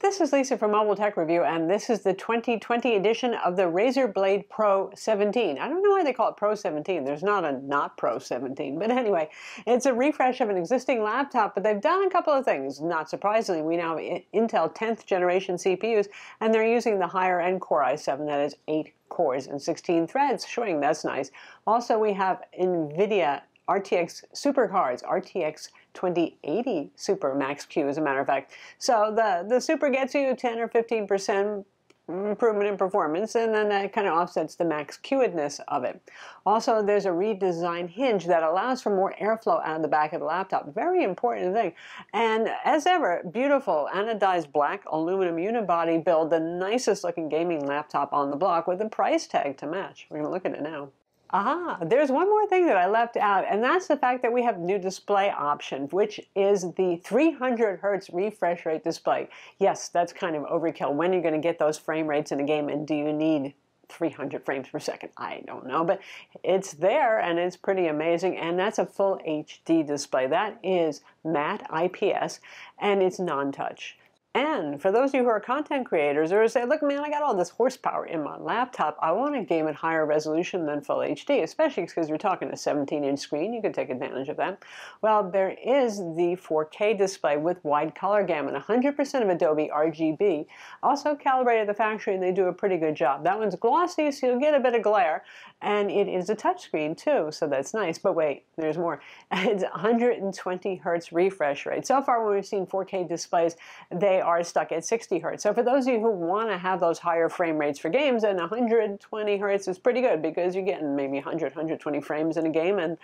This is Lisa from Mobile Tech Review, and this is the 2020 edition of the Razer Blade Pro 17. I don't know why they call it Pro 17. There's not a not Pro 17. But anyway, it's a refresh of an existing laptop, but they've done a couple of things. Not surprisingly, we now have Intel 10th generation CPUs, and they're using the higher end Core i7, that is 8 cores and 16 threads. Showing that's nice. Also, we have NVIDIA RTX supercards, RTX 2080 Super Max Q, as a matter of fact. So the, the Super gets you 10 or 15 percent improvement in performance, and then that kind of offsets the max Qedness of it. Also, there's a redesigned hinge that allows for more airflow out of the back of the laptop. Very important thing. And as ever, beautiful anodized black aluminum unibody build, the nicest looking gaming laptop on the block with a price tag to match. We're going to look at it now. Ah, there's one more thing that I left out, and that's the fact that we have new display option, which is the 300 hertz refresh rate display. Yes, that's kind of overkill. When are you going to get those frame rates in a game, and do you need 300 frames per second? I don't know, but it's there, and it's pretty amazing, and that's a full HD display. That is matte IPS, and it's non-touch. And for those of you who are content creators or say, look, man, I got all this horsepower in my laptop. I want a game at higher resolution than Full HD, especially because you're talking a 17-inch screen. You can take advantage of that. Well, there is the 4K display with wide color gamut, 100% of Adobe RGB. Also calibrated at the factory, and they do a pretty good job. That one's glossy, so you'll get a bit of glare. And it is a touchscreen, too, so that's nice. But wait, there's more. It's 120 hertz refresh rate. So far, when we've seen 4K displays, they are stuck at 60 hertz. So for those of you who want to have those higher frame rates for games, then 120 hertz is pretty good because you're getting maybe 100, 120 frames in a game, and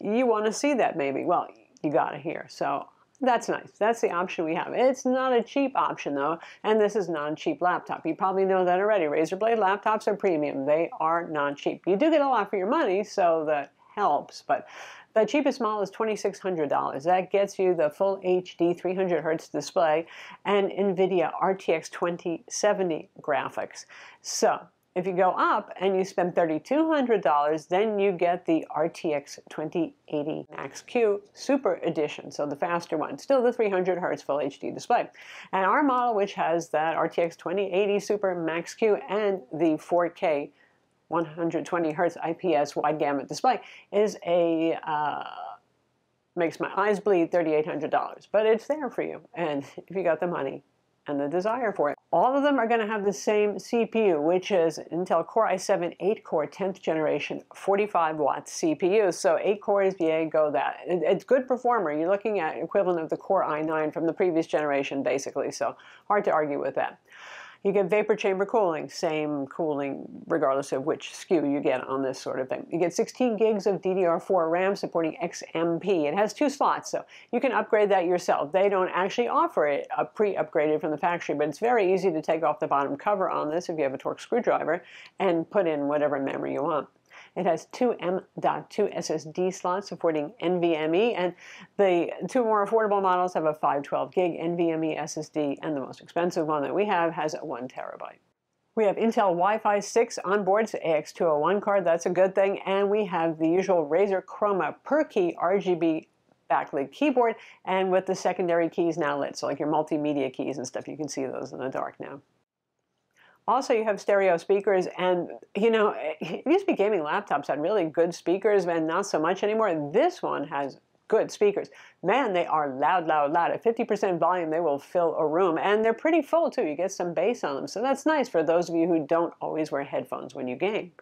you want to see that maybe. Well, you got to hear. So that's nice. That's the option we have. It's not a cheap option though, and this is non-cheap laptop. You probably know that already. Razer Blade laptops are premium. They are non-cheap. You do get a lot for your money, so that helps, but the cheapest model is $2,600. That gets you the full HD 300 hertz display and NVIDIA RTX 2070 graphics. So if you go up and you spend $3,200, then you get the RTX 2080 Max Q Super Edition, so the faster one. Still the 300 hertz full HD display. And our model, which has that RTX 2080 Super Max Q and the 4K 120 hertz IPS wide gamut display is a uh, makes my eyes bleed $3,800. But it's there for you, and if you got the money and the desire for it. All of them are going to have the same CPU, which is Intel Core i7 8-core 10th generation 45 watt CPU. So 8 cores, yay, go that. It's good performer. You're looking at equivalent of the Core i9 from the previous generation, basically. So hard to argue with that. You get vapor chamber cooling, same cooling regardless of which SKU you get on this sort of thing. You get 16 gigs of DDR4 RAM supporting XMP. It has two slots, so you can upgrade that yourself. They don't actually offer it a pre-upgraded from the factory, but it's very easy to take off the bottom cover on this if you have a Torx screwdriver and put in whatever memory you want. It has two M.2 SSD slots supporting NVMe, and the two more affordable models have a 512 gig NVMe SSD, and the most expensive one that we have has a one terabyte. We have Intel Wi-Fi 6 on board, it's AX201 card, that's a good thing, and we have the usual Razer Chroma per key RGB backlit keyboard, and with the secondary keys now lit, so like your multimedia keys and stuff, you can see those in the dark now. Also, you have stereo speakers, and you know, it used to be gaming laptops had really good speakers, and not so much anymore. This one has good speakers. Man, they are loud, loud, loud. At 50% volume, they will fill a room, and they're pretty full too. You get some bass on them, so that's nice for those of you who don't always wear headphones when you game.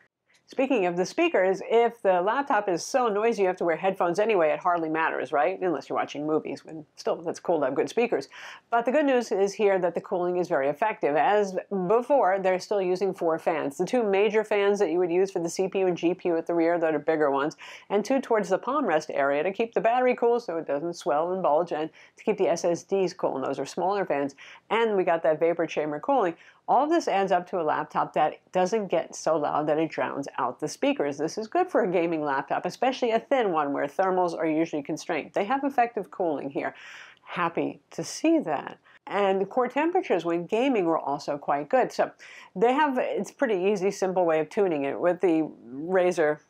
Speaking of the speakers, if the laptop is so noisy you have to wear headphones anyway, it hardly matters, right? Unless you're watching movies, when still that's cool to have good speakers. But the good news is here that the cooling is very effective. As before, they're still using four fans. The two major fans that you would use for the CPU and GPU at the rear, that are bigger ones, and two towards the palm rest area to keep the battery cool so it doesn't swell and bulge, and to keep the SSDs cool, and those are smaller fans. And we got that vapor chamber cooling. All of this adds up to a laptop that doesn't get so loud that it drowns out the speakers. This is good for a gaming laptop, especially a thin one where thermals are usually constrained. They have effective cooling here. Happy to see that. And the core temperatures when gaming were also quite good. So they have, it's pretty easy, simple way of tuning it with the Razer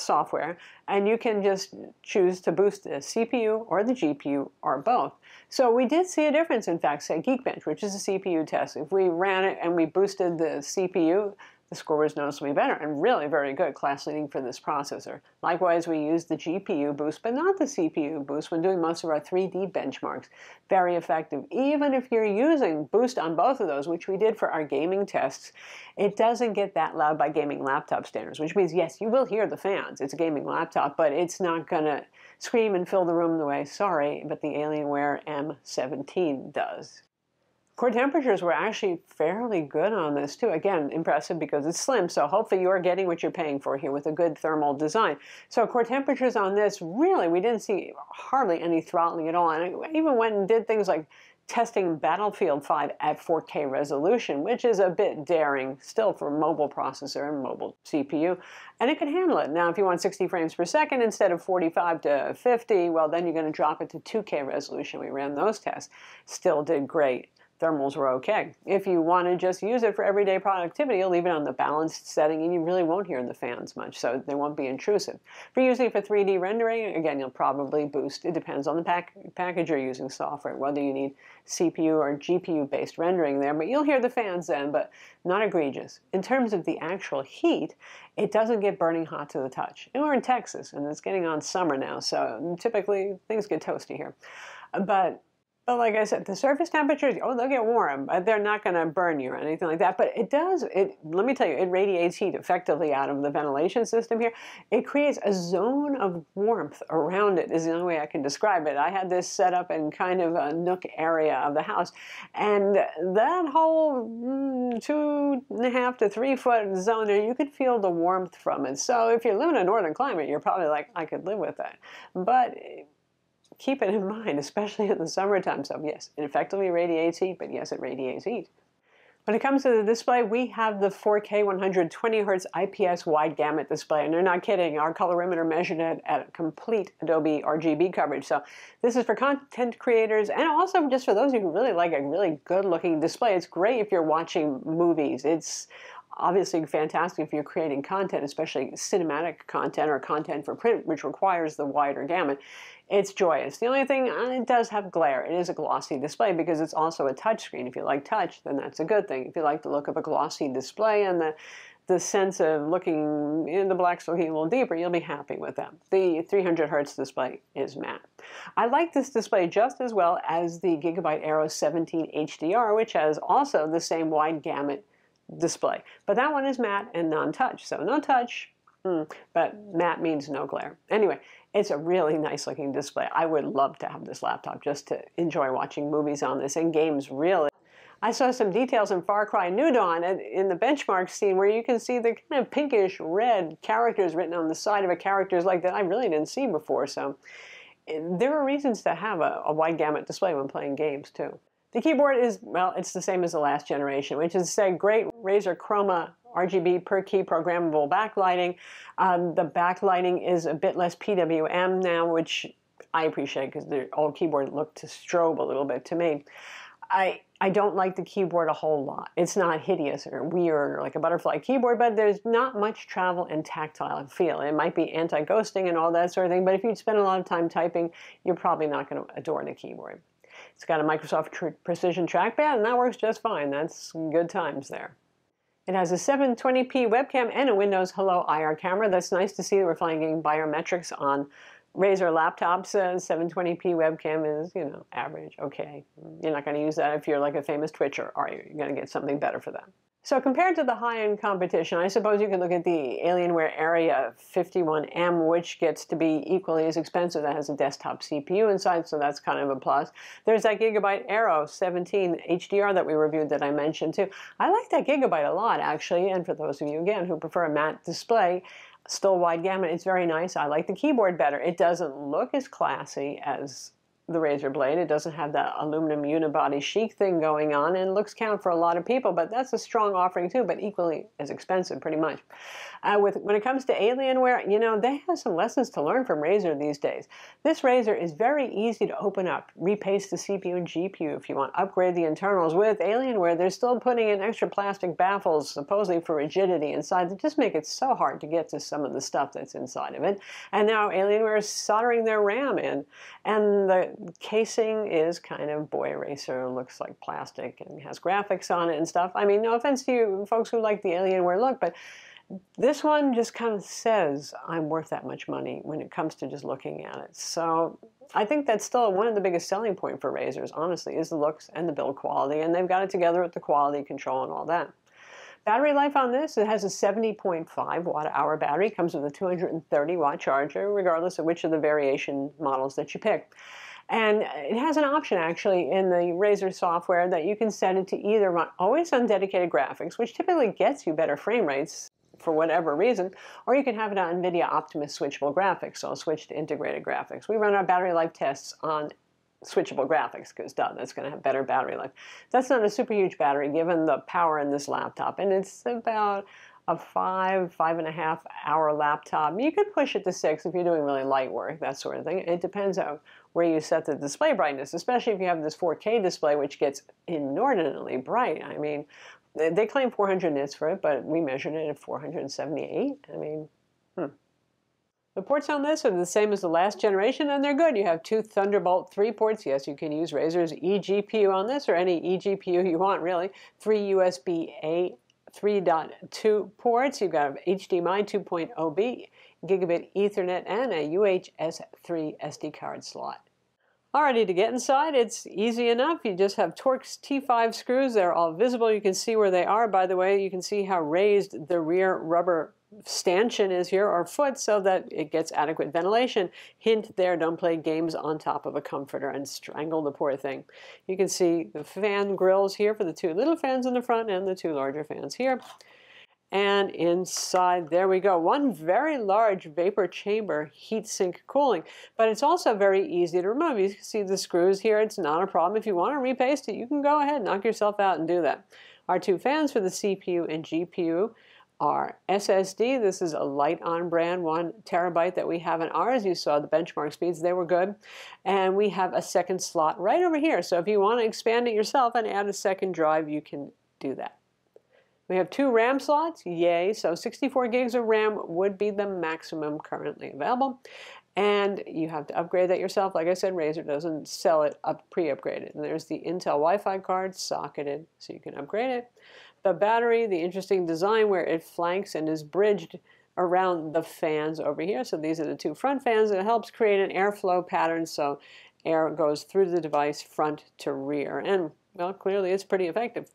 software, and you can just choose to boost the CPU or the GPU or both. So we did see a difference, in fact, say Geekbench, which is a CPU test. If we ran it and we boosted the CPU, the score was noticeably better and really very good, class leading for this processor. Likewise, we used the GPU boost, but not the CPU boost when doing most of our 3D benchmarks. Very effective. Even if you're using boost on both of those, which we did for our gaming tests, it doesn't get that loud by gaming laptop standards, which means, yes, you will hear the fans. It's a gaming laptop, but it's not going to scream and fill the room the way, sorry, but the Alienware M17 does. Core temperatures were actually fairly good on this too. Again, impressive because it's slim, so hopefully you're getting what you're paying for here with a good thermal design. So core temperatures on this, really, we didn't see hardly any throttling at all. And I even went and did things like testing Battlefield 5 at 4K resolution, which is a bit daring still for a mobile processor and mobile CPU, and it can handle it. Now, if you want 60 frames per second instead of 45 to 50, well, then you're going to drop it to 2K resolution. We ran those tests. Still did great thermals were okay. If you want to just use it for everyday productivity, you'll leave it on the balanced setting and you really won't hear the fans much, so they won't be intrusive. If you're using it for 3D rendering, again, you'll probably boost. It depends on the pack package you're using software, whether you need CPU or GPU-based rendering there, but you'll hear the fans then, but not egregious. In terms of the actual heat, it doesn't get burning hot to the touch. And we're in Texas, and it's getting on summer now, so typically things get toasty here. But but like I said, the surface temperatures, oh, they'll get warm. They're not going to burn you or anything like that. But it does, it, let me tell you, it radiates heat effectively out of the ventilation system here. It creates a zone of warmth around it is the only way I can describe it. I had this set up in kind of a nook area of the house. And that whole mm, two and a half to three foot zone there, you could feel the warmth from it. So if you live in a northern climate, you're probably like, I could live with that. But keep it in mind, especially in the summertime. So yes, it effectively radiates heat, but yes, it radiates heat. When it comes to the display, we have the 4K 120 Hz IPS wide gamut display. And they're not kidding. Our colorimeter measured it at complete Adobe RGB coverage. So this is for content creators and also just for those who really like a really good looking display. It's great if you're watching movies. It's obviously fantastic if you're creating content, especially cinematic content or content for print, which requires the wider gamut. It's joyous. The only thing, it does have glare. It is a glossy display because it's also a touchscreen. If you like touch, then that's a good thing. If you like the look of a glossy display and the the sense of looking in the black looking a little deeper, you'll be happy with that. The 300 hertz display is matte. I like this display just as well as the Gigabyte Aero 17 HDR, which has also the same wide gamut display. But that one is matte and non-touch. So no touch, mm, but matte means no glare. Anyway, it's a really nice looking display. I would love to have this laptop just to enjoy watching movies on this and games really. I saw some details in Far Cry New Dawn in the benchmark scene where you can see the kind of pinkish red characters written on the side of a characters like that I really didn't see before. So there are reasons to have a, a wide gamut display when playing games too. The keyboard is, well, it's the same as the last generation, which is to say great Razer Chroma RGB per key programmable backlighting. Um, the backlighting is a bit less PWM now, which I appreciate because the old keyboard looked to strobe a little bit to me. I I don't like the keyboard a whole lot. It's not hideous or weird or like a butterfly keyboard, but there's not much travel and tactile feel. It might be anti-ghosting and all that sort of thing, but if you spend a lot of time typing, you're probably not going to adore the keyboard. It's got a Microsoft tr Precision trackpad, and that works just fine. That's good times there. It has a 720p webcam and a Windows Hello IR camera. That's nice to see that we're finding biometrics on Razer laptops. Uh, a 720p webcam is, you know, average, okay. You're not going to use that if you're like a famous Twitcher, are you? You're going to get something better for that. So compared to the high-end competition, I suppose you could look at the Alienware Area 51M, which gets to be equally as expensive. That has a desktop CPU inside, so that's kind of a plus. There's that Gigabyte Aero 17 HDR that we reviewed that I mentioned too. I like that Gigabyte a lot, actually, and for those of you, again, who prefer a matte display, still wide gamut, it's very nice. I like the keyboard better. It doesn't look as classy as the Razer Blade. It doesn't have that aluminum unibody chic thing going on and looks count for a lot of people, but that's a strong offering too, but equally as expensive pretty much. Uh, with When it comes to Alienware, you know, they have some lessons to learn from Razer these days. This Razer is very easy to open up, repaste the CPU and GPU if you want, upgrade the internals. With Alienware, they're still putting in extra plastic baffles, supposedly for rigidity inside, that just make it so hard to get to some of the stuff that's inside of it. And now Alienware is soldering their RAM in, and the casing is kind of boy eraser, looks like plastic and has graphics on it and stuff. I mean, no offense to you folks who like the Alienware look, but this one just kind of says I'm worth that much money when it comes to just looking at it. So I think that's still one of the biggest selling point for Razers, honestly, is the looks and the build quality, and they've got it together with the quality control and all that. Battery life on this, it has a 70.5 watt hour battery, comes with a 230 watt charger, regardless of which of the variation models that you pick. And it has an option actually in the Razer software that you can set it to either run always on dedicated graphics, which typically gets you better frame rates for whatever reason, or you can have it on NVIDIA Optimus switchable graphics, so I'll switch to integrated graphics. We run our battery life tests on switchable graphics because duh, that's going to have better battery life. That's not a super huge battery given the power in this laptop, and it's about a five, five and a half hour laptop. You could push it to six if you're doing really light work, that sort of thing. It depends on where you set the display brightness, especially if you have this 4K display, which gets inordinately bright. I mean, they claim 400 nits for it, but we measured it at 478. I mean, hmm. The ports on this are the same as the last generation, and they're good. You have two Thunderbolt 3 ports. Yes, you can use Razer's eGPU on this, or any eGPU you want, really. Three USB-A 3.2 ports. You've got HDMI 2.0B, gigabit Ethernet, and a UHS 3 SD card slot. Alrighty, to get inside, it's easy enough. You just have Torx T5 screws. They're all visible. You can see where they are. By the way, you can see how raised the rear rubber stanchion is here, or foot, so that it gets adequate ventilation. Hint there, don't play games on top of a comforter and strangle the poor thing. You can see the fan grills here for the two little fans in the front and the two larger fans here. And inside, there we go, one very large vapor chamber heat sink cooling. But it's also very easy to remove. You can see the screws here. It's not a problem. If you want to repaste it, you can go ahead, knock yourself out and do that. Our two fans for the CPU and GPU are SSD. This is a Lite-On brand, one terabyte that we have in ours. You saw the benchmark speeds, they were good. And we have a second slot right over here. So if you want to expand it yourself and add a second drive, you can do that. We have two RAM slots, yay. So 64 gigs of RAM would be the maximum currently available. And you have to upgrade that yourself. Like I said, Razer doesn't sell it up pre-upgraded. And there's the Intel Wi-Fi card socketed, so you can upgrade it. The battery, the interesting design where it flanks and is bridged around the fans over here. So these are the two front fans. It helps create an airflow pattern so air goes through the device front to rear. And, well, clearly it's pretty effective.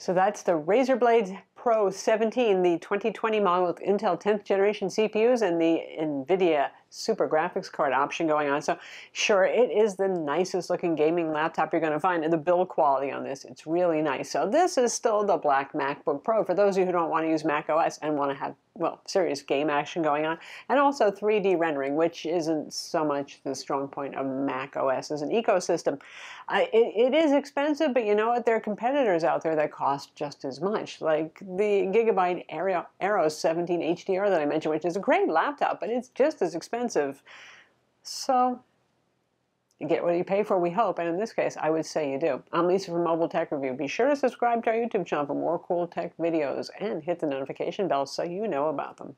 So that's the Razer Blade Pro 17, the 2020 model with Intel 10th generation CPUs and the NVIDIA super graphics card option going on. So sure, it is the nicest looking gaming laptop you're going to find. And the build quality on this, it's really nice. So this is still the black MacBook Pro for those of you who don't want to use Mac OS and want to have, well, serious game action going on. And also 3D rendering, which isn't so much the strong point of Mac OS as an ecosystem. Uh, it, it is expensive, but you know what? There are competitors out there that cost just as much. Like the Gigabyte Aero, Aero 17 HDR that I mentioned, which is a great laptop, but it's just as expensive expensive. So you get what you pay for, we hope. And in this case, I would say you do. I'm Lisa from Mobile Tech Review. Be sure to subscribe to our YouTube channel for more cool tech videos and hit the notification bell so you know about them.